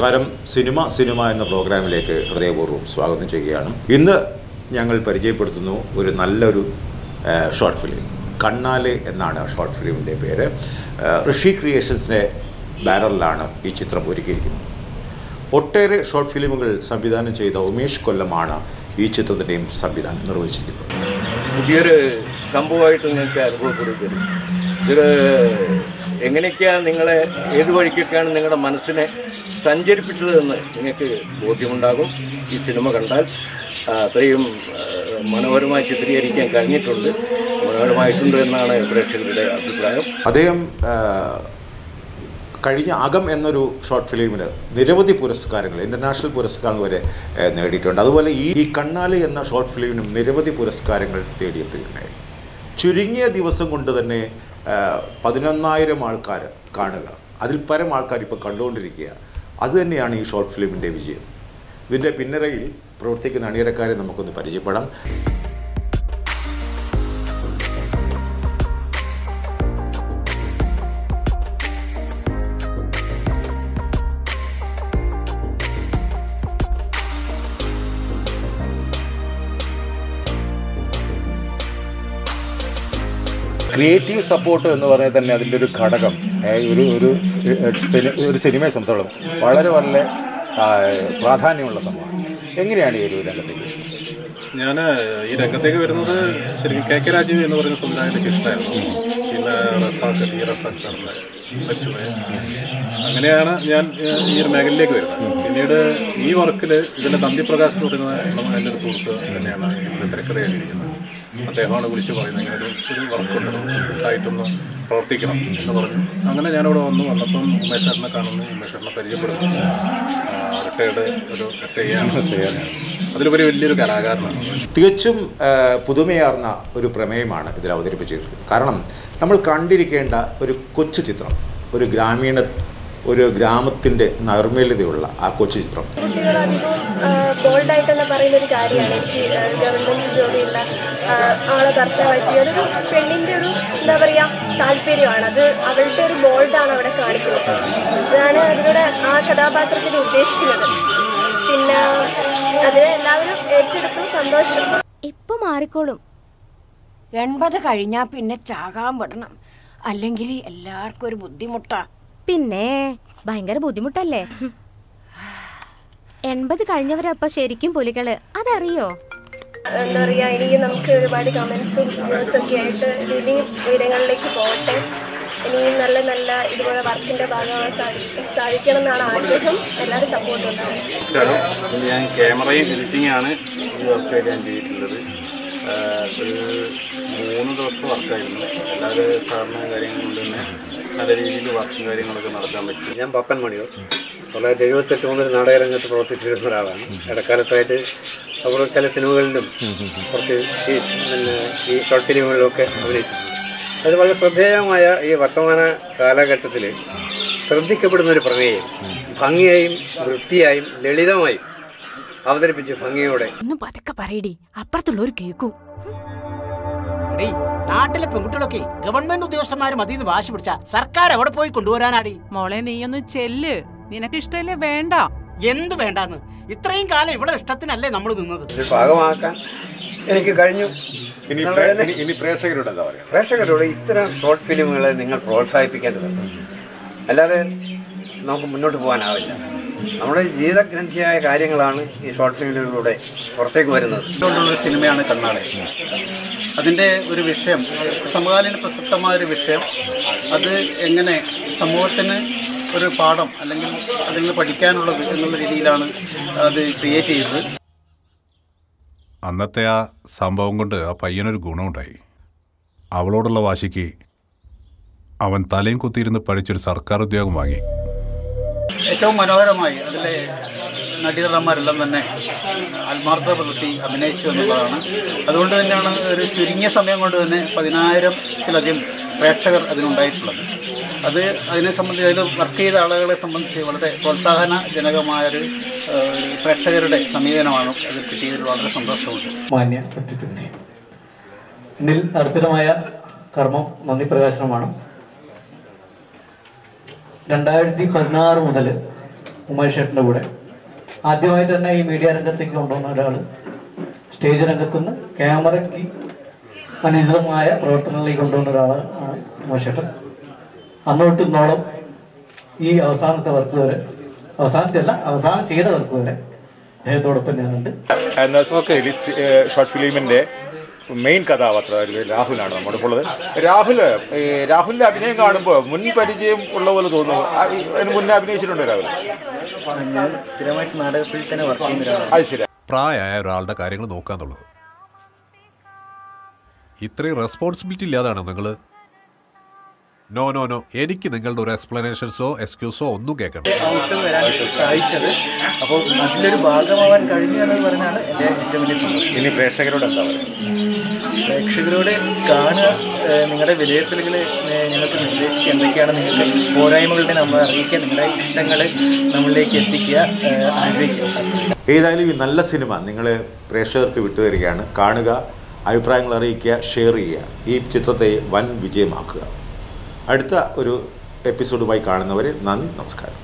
നമസ്കാരം. Cinema cinema എന്ന പ്രോഗ്രാമിലേക്ക് ഹൃദയപൂർവം സ്വാഗതം ചെയ്യുകയാണ്. ഇന്ന് ഞങ്ങൾ പരിചയപ്പെടുത്തുന്നു ഒരു നല്ലൊരു ഷോർട്ട് ഫിലിം. കണ്ണാലെ എന്നാണ് ഷോർട്ട് ഫിലിമിന്റെ പേര്. ഋഷി ക്രിയേഷൻസിന്റെ ബാനറിലാണ് ഈ ചിത്രം ഒരുക്കിയിരിക്കുന്നത്. ഒട്ടേറെ ഷോർട്ട് ഫിലിമുകൾ സംവിധാനം ചെയ്ത ഉമേഷ് കൊല്ലമാണ് ഈ ചിത്രത്തിന്റെയും സംവിധാനം നിർവഹിച്ചിരിക്കുന്നത്. പുതിയൊരു സംഭവമായിട്ട് നിങ്ങൾക്ക് അനുഭവപ്പെടുത്തരുത് ഇത് എങ്ങനെയൊക്കെയാണ് നിങ്ങളെ ഏത് വഴിക്കൊക്കെയാണ് നിങ്ങളുടെ മനസ്സിനെ സഞ്ചരിപ്പിച്ചതെന്ന് നിങ്ങൾക്ക് ബോധ്യമുണ്ടാകും. ഈ സിനിമ കണ്ടാൽ അത്രയും മനോഹരമായി ചിത്രീകരിക്കാൻ കഴിഞ്ഞിട്ടുണ്ട്. മനോഹരമായിട്ടുണ്ട് എന്നാണ് പ്രേക്ഷകരുടെ അഭിപ്രായം. അദ്ദേഹം കഴിഞ്ഞ അകം എന്നൊരു ഷോർട്ട് ഫിലിമിന് നിരവധി പുരസ്കാരങ്ങൾ ഇന്റർനാഷണൽ പുരസ്കാരങ്ങൾ വരെ നേടിയിട്ടുണ്ട്. അതുപോലെ ഈ ഈ കണ്ണാലി എന്ന ഷോർട്ട് ഫിലിമിനും നിരവധി പുരസ്കാരങ്ങൾ തേടിയെത്തുകയുണ്ടായി. ചുരുങ്ങിയ ദിവസം കൊണ്ട് തന്നെ പതിനൊന്നായിരം ആൾക്കാർ കാണുക. അതിൽ പരം ആൾക്കാർ ഇപ്പോൾ കണ്ടുകൊണ്ടിരിക്കുക. അതുതന്നെയാണ് ഈ ഷോർട്ട് ഫിലിമിന്റെ വിജയം. ഇതിന്റെ പിന്നരയിൽ പ്രവർത്തിക്കുന്ന അണിയറക്കാരെ നമുക്കൊന്ന് പരിചയപ്പെടാം. ക്രിയേറ്റീവ് സപ്പോർട്ട് എന്ന് പറഞ്ഞാൽ തന്നെ അതിന്റെ ഒരു ഘടകം. ഒരു ഒരു ഒരു സിനിമയെ സംബന്ധിച്ചോളം വളരെ വളരെ പ്രാധാന്യമുള്ള സംഭവമാണ്. എങ്ങനെയാണ് ഈ ഒരു രംഗത്തേക്ക്? ഞാൻ ഈ രംഗത്തേക്ക് വരുന്നത് ശരിക്കും കെ കെ രാജീവ് എന്ന് പറയുന്ന സംവിധായകന്റെ ഇഷ്ടമായിരുന്നു. ഈ അങ്ങനെയാണ് ഞാൻ ഈ ഒരു മേഖലയിലേക്ക് വരുന്നത്. പിന്നീട് ഈ വർക്കിൽ ഇതിന്റെ നന്ദി പ്രകാശ് എന്ന് പറയുന്ന എന്റെ ഒരു സുഹൃത്ത് തന്നെയാണ് ഇതിന്റെ തിരക്കഥ എഴുതിയിരിക്കുന്നത്. അദ്ദേഹമാണ് വിളിച്ച് പറയുന്നത്. ഇങ്ങനെ ഒരു വർക്കുണ്ട് ഇതായിട്ടൊന്ന് പ്രവർത്തിക്കണം എന്ന് പറഞ്ഞു. അങ്ങനെ ഞാനിവിടെ വന്നു. വന്നപ്പം ഉമേഷ് ചേട്ടനെ കാണുന്നു. ഉമേഷ് ചേട്ടനെ പരിചയപ്പെടുന്നു. റിട്ടയർഡ് ഒരു എസ് ഐ ആണ്. അതിലുപരി വലിയൊരു കലാകാരനാണ്. തികച്ചും പുതുമയാർന്ന ഒരു പ്രമേയമാണ് ഇതിൽ അവതരിപ്പിച്ചിരിക്കുന്നത്. കാരണം നമ്മൾ കണ്ടിരിക്കേണ്ട ഒരു കൊച്ചു ചിത്രം ഒരു ഗ്രാമീണ ഒരു ഗ്രാമത്തിന്റെ നൈർമല്യതയുള്ള ആ കൊച്ചു ചിത്രം. ബോൾഡായിട്ടെന്ന് പറയുന്ന ഒരു കാര്യമാണ് എനിക്ക് ഗവൺമെന്റ് ജോലിയുള്ള ആ, ആളെ ഭർത്താവായി അതൊരു പെണ്ണിന്റെ ഒരു എന്താ പറയുക താല്പര്യമാണ്. അത് അവളുടെ ഒരു ബോൾഡാണ് അവിടെ കാണിക്കുന്നത്. അതാണ് അതിലൂടെ ആ കഥാപാത്രത്തിന് ഉദ്ദേശിക്കുന്നത്. പിന്നെ അതിനെ എല്ലാവരും ഏറ്റെടുത്തു സന്തോഷം. ഇപ്പൊ മാറിക്കോളും. എൺപത് കഴിഞ്ഞാ പിന്നെ ചാകാൻ പെടണം. അല്ലെങ്കിൽ എല്ലാവർക്കും ഒരു ബുദ്ധിമുട്ടാ. പിന്നെ ഭയങ്കര ബുദ്ധിമുട്ടല്ലേ. എൺപത് കഴിഞ്ഞവരപ്പ ശരിക്കും പുലികൾ. അതറിയോ? എന്താ പറയുക ഇനി നമുക്ക് ഒരുപാട് കമൻസും ഒക്കെ ആയിട്ട് ഇനിയും ഉയരങ്ങളിലേക്ക് പോകട്ടെ. ഇനിയും നല്ല നല്ല ഇതുപോലെ വർക്കിന്റെ ഭാഗമായി സാധിക്കും സാധിക്കണം എന്നാണ് ആഗ്രഹം. എല്ലാവരും സപ്പോർട്ട് ഞാൻ ക്യാമറയും എഡിറ്റിംഗ് ആണ് ഈ വർക്കായിട്ട് ഞാൻ ചെയ്തിട്ടുള്ളത്. ഒരു മൂന്ന് ദിവസം വർക്കായിരുന്നു എല്ലാവരും സാറിന് കാര്യങ്ങൾ കൊണ്ട് തന്നെ നല്ല രീതിയിൽ വർക്കും കാര്യങ്ങളൊക്കെ നടത്താൻ പറ്റും. ഞാൻ പപ്പൻ മണിയോ. തൊള്ളായിരത്തി എഴുപത്തെട്ട് മുതൽ നാടകരംഗത്ത് പ്രവർത്തിച്ചിരുന്ന ഒരാളാണ്. ഇടക്കാലത്തായിട്ട് അവർ ചില സിനിമകളിലും കുറച്ച് ഈ പിന്നെ ഈ ഷോർട്ട് ഫിലിമുകളിലൊക്കെ അഭിനയിച്ചിട്ടുണ്ട്. അത് വളരെ ശ്രദ്ധേയമായ ഈ വർത്തമാന കാലഘട്ടത്തിൽ ശ്രദ്ധിക്കപ്പെടുന്ന ഒരു പ്രമേയം. ഭംഗിയായും വൃത്തിയായും ലളിതമായും അവതരിപ്പിച്ച് ഭംഗിയോടെ ഒന്ന് പതുക്കെ പറയടി. അപ്പുറത്തുള്ളവർ കേൾക്കും. നാട്ടിലെ പെൺകുട്ടികളൊക്കെ ഗവൺമെന്റ് ഉദ്യോഗസ്ഥന്മാര് മതിന്ന് വാശി പിടിച്ച സർക്കാർ എവിടെ പോയി കൊണ്ടുവരാനാടി? മോളെ നീയൊന്ന് ചെല്ല്. നിനക്ക് ഇഷ്ടല്ലേ വേണ്ട. എന്ത് വേണ്ടാന്ന്? ഇത്രയും കാലം ഇവിടെ ഇഷ്ടത്തിനല്ലേ നമ്മൾ നിന്നത്. ഭാഗമാക്കാൻ എനിക്ക് കഴിഞ്ഞു. ഇനി പ്രേക്ഷകരോട് എന്താ പറയുക പ്രേക്ഷകരോട് ഇത്തരം ഷോർട്ട് ഫിലിമുകളെ നിങ്ങൾ പ്രോത്സാഹിപ്പിക്കേണ്ടതുണ്ട്. അല്ലാതെ നമുക്ക് മുന്നോട്ട് പോകാനാവില്ല. നമ്മുടെ ജീവിതഗ്രന്ഥിയായ കാര്യങ്ങളാണ് ഈ ഷോർട്ട് ഫിലിമിലൂടെ പുറത്തേക്ക് വരുന്നത്. കൊണ്ടുള്ള സിനിമയാണ് കണ്ണാടി. അതിന്റെ ഒരു വിഷയം സമകാലീന പ്രസക്തമായ ഒരു വിഷയം. അത് എങ്ങനെ സമൂഹത്തിന് ഒരു പാഠം അല്ലെങ്കിൽ അതിൽ നിന്ന് പഠിക്കാനുള്ളത് എന്നുള്ള രീതിയിലാണ് അത് ക്രിയേറ്റ് ചെയ്തത്. അന്നത്തെ ആ സംഭവം കൊണ്ട് ആ പയ്യനൊരു ഗുണമുണ്ടായി. അവളോടുള്ള വാശിക്ക് അവൻ തലയും കുത്തിയിരുന്ന് പഠിച്ചൊരു സർക്കാർ ഉദ്യോഗം വാങ്ങി. ഏറ്റവും മനോഹരമായി അതിലെ നടീനടന്മാരെല്ലാം തന്നെ ആത്മാർത്ഥത പുലർത്തി അഭിനയിച്ചു എന്നുള്ളതാണ്. അതുകൊണ്ട് തന്നെയാണ് ഒരു ചുരുങ്ങിയ സമയം കൊണ്ട് തന്നെ പതിനായിരത്തിലധികം പ്രേക്ഷകർ അതിനുണ്ടായിട്ടുള്ളത്. അത് അതിനെ സംബന്ധിച്ച് അതിൽ വർക്ക് ചെയ്ത ആളുകളെ സംബന്ധിച്ച് വളരെ പ്രോത്സാഹനജനകമായൊരു പ്രേക്ഷകരുടെ സമീപനമാണ് അത് കിട്ടിയതിൽ വളരെ സന്തോഷമുണ്ട്. മാന്യ വ്യക്തിത്വത്തിന് എന്നിൽ അർപ്പിതമായ കർമ്മം നന്ദി പ്രകാശനമാണ്. രണ്ടായിരത്തി പതിനാറ് മുതൽ ഉമേഷ് ചേട്ടന്റെ കൂടെ. ആദ്യമായിട്ട് തന്നെ ഈ മീഡിയ രംഗത്തേക്ക് കൊണ്ടുവന്ന ഒരാൾ സ്റ്റേജ് രംഗത്തുനിന്ന് ക്യാമറയ്ക്ക് അനുചിതമായ പ്രവർത്തനങ്ങളിലേക്ക് കൊണ്ടുവന്ന ഒരാളാണ് ഉമേഷ് ചേട്ടൻ അന്ന് തൊട്ട് ഇന്നോളം ഈ അവസാനത്തെ വർക്ക് വരെ അവസാനത്തെയല്ല അവസാനം ചെയ്ത വർക്ക് വരെ അദ്ദേഹത്തോടൊപ്പം ഞാനുണ്ട്. ഷോർട്ട് ഫിലിമിന്റെ മെയിൻ കഥാപാത്രം രാഹുലാണ് നമ്മുടെ ഇപ്പോൾ ഉള്ളത് രാഹുൽ ഈ രാഹുലിന്റെ അഭിനയം കാണുമ്പോൾ മുൻ പരിചയം ഉള്ള പോലെ തോന്നുന്നു. അതിന് മുന്നേ അഭിനയിച്ചിട്ടുണ്ട് രാഹുൽ സ്ഥിരമായിട്ട് നാടകത്തിൽ തന്നെ വർക്ക് ചെയ്യുന്ന അത് ശരി. പ്രായമായ ഒരാളുടെ കാര്യങ്ങൾ നോക്കാന്നുള്ളത്. ഇത്രയും റെസ്പോൺസിബിലിറ്റി ഇല്ലാതാണോ നിങ്ങൾ നോ നോ നോ എനിക്ക് നിങ്ങളുടെ ഒരു എക്സ്പ്ലനേഷൻസോ എക്സ്ക്യൂസോ ഒന്നും കേൾക്കണം. സഹായിച്ചത്. അപ്പോൾ അതിലൊരു ഭാഗമാവാൻ കഴിഞ്ഞു എന്ന് പറഞ്ഞാണ് എന്റെ ഏറ്റവും വലിയ സന്തോഷം. ഇനി പ്രേക്ഷകരോട് എന്താ പറയുക? പ്രേക്ഷകരോട് കാണുക നിങ്ങളുടെ വിലയിരുത്തലുകൾ ഞങ്ങൾക്ക് നിർദ്ദേശിക്കുക. എന്തൊക്കെയാണ് നിങ്ങളുടെ പോരായ്മകളുടെ നമ്മൾ അറിയിക്കുക. നിങ്ങളുടെ ഇഷ്ടങ്ങൾ നമ്മളിലേക്ക് എത്തിക്കുക ആഗ്രഹിക്കുക. ഏതായാലും ഈ നല്ല സിനിമ നിങ്ങൾ പ്രേക്ഷകർക്ക് വിട്ടുതരികയാണ്. കാണുക അഭിപ്രായങ്ങൾ അറിയിക്കുക ഷെയർ ചെയ്യുക. ഈ ചിത്രത്തെ വൻ വിജയമാക്കുക. അടുത്ത ഒരു എപ്പിസോഡുമായി കാണുന്നവരെ നന്ദി നമസ്കാരം.